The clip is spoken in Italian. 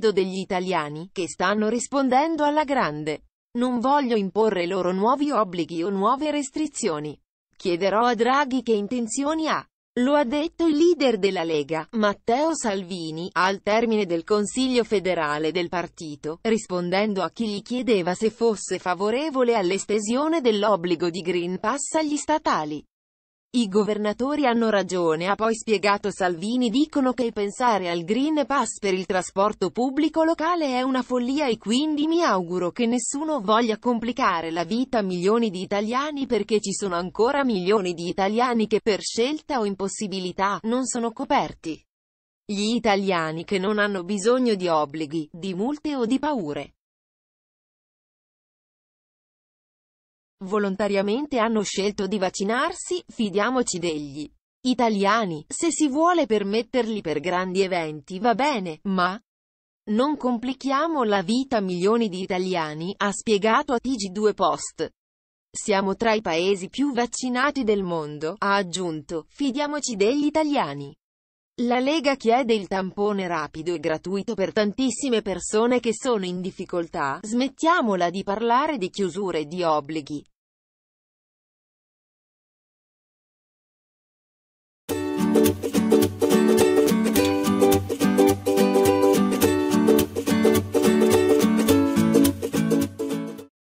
vedo degli italiani che stanno rispondendo alla grande. Non voglio imporre loro nuovi obblighi o nuove restrizioni. Chiederò a Draghi che intenzioni ha. Lo ha detto il leader della Lega, Matteo Salvini, al termine del Consiglio federale del partito, rispondendo a chi gli chiedeva se fosse favorevole all'estesione dell'obbligo di Green Pass agli statali. I governatori hanno ragione, ha poi spiegato Salvini dicono che pensare al Green Pass per il trasporto pubblico locale è una follia e quindi mi auguro che nessuno voglia complicare la vita a milioni di italiani perché ci sono ancora milioni di italiani che per scelta o impossibilità non sono coperti. Gli italiani che non hanno bisogno di obblighi, di multe o di paure. Volontariamente hanno scelto di vaccinarsi, fidiamoci degli italiani, se si vuole permetterli per grandi eventi va bene, ma non complichiamo la vita a milioni di italiani, ha spiegato a TG2 Post. Siamo tra i paesi più vaccinati del mondo, ha aggiunto, fidiamoci degli italiani. La Lega chiede il tampone rapido e gratuito per tantissime persone che sono in difficoltà, smettiamola di parlare di chiusure e di obblighi.